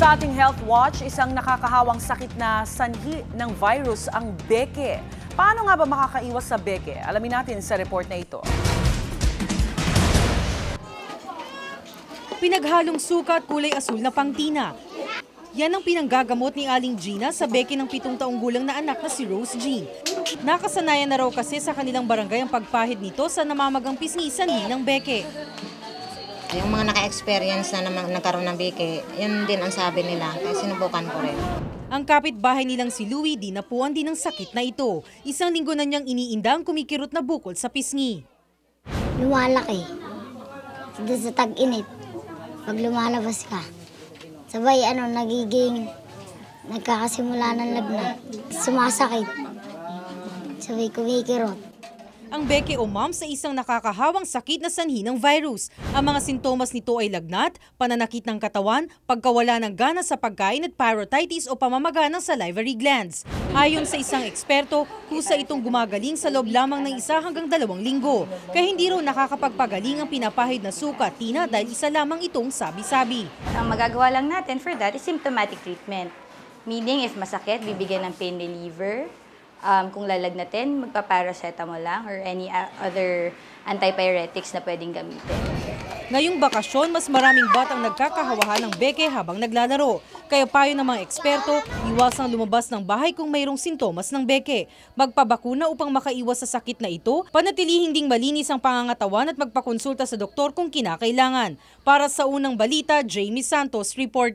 Sa ating Health Watch, isang nakakahawang sakit na sanhi ng virus ang beke. Paano nga ba makakaiwas sa beke? Alamin natin sa report na ito. Pinaghalong suka at kulay asul na pangtina. Yan ang pinanggagamot ni Aling Gina sa beke ng pitong taong gulang na anak na si Rose Jean. Nakasanayan na raw kasi sa kanilang barangay ang pagpahid nito sa namamagang pisngisan ni ng beke. Yung mga naka-experience na naman nagkaroon ng bike, yun din ang sabi nila. Kaya sinubukan ko rin. Ang kapitbahay nilang si Louie di napuan din ng sakit na ito. Isang linggo na niyang iniinda ang kumikirot na bukol sa pisngi. lumalaki. Doon sa tag-init, pag lumalabas ka, sabay ano, nagiging, nagkakasimula ng lagnat, sumasakit, sabay kumikirot. Ang beke o mumps ay isang nakakahawang sakit na sanhi ng virus. Ang mga sintomas nito ay lagnat, pananakit ng katawan, pagkawala ng gana sa pagkain at parotitis o pamamaga ng salivary glands. Ayon sa isang eksperto, kusa itong gumagaling sa loob lamang ng isa hanggang dalawang linggo. Kaya hindi raw nakakapagpagaling ang pinapahid na suka tina dahil isa lamang itong sabi-sabi. Ang magagawa lang natin for that is symptomatic treatment. Meaning, if masakit, bibigyan ng pain reliever. Um, kung lalagnatin, magpa-paracetamol lang or any uh, other antipyretics na pwedeng gamitin. Ngayong bakasyon, mas maraming batang nagkakahawahan ng beke habang naglalaro. Kaya payo ng mga eksperto, iwasang lumabas ng bahay kung mayroong sintomas ng beke. Magpabakuna upang makaiwas sa sakit na ito, panatilihing ding malinis ang pangangatawan at magpakonsulta sa doktor kung kinakailangan. Para sa unang balita, Jamie Santos, report.